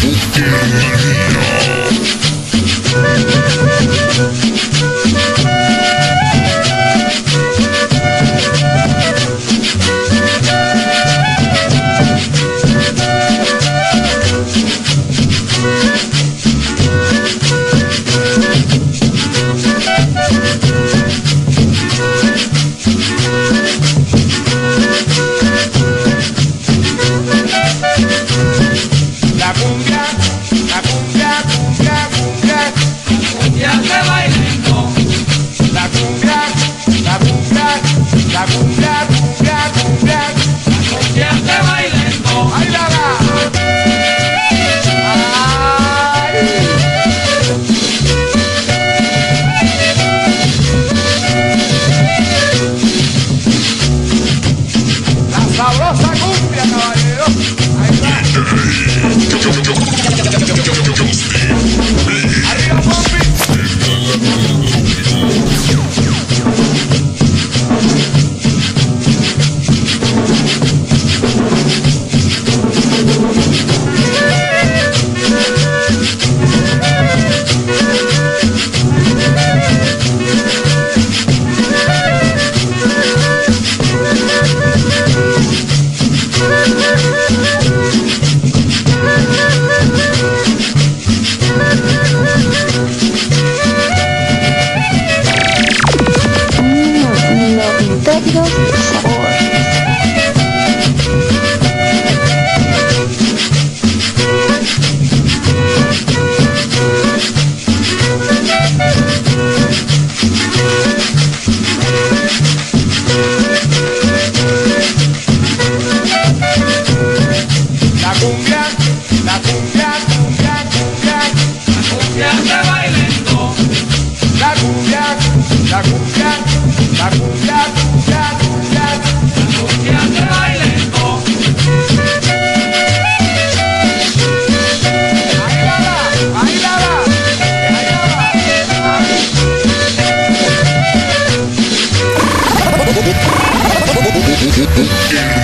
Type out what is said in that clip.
Yeah. 中中中。mucho sabor. La cumbia, la cumbia, cumbia, cumbia, la cumbia se baila en todo. La cumbia, la cumbia. Yeah.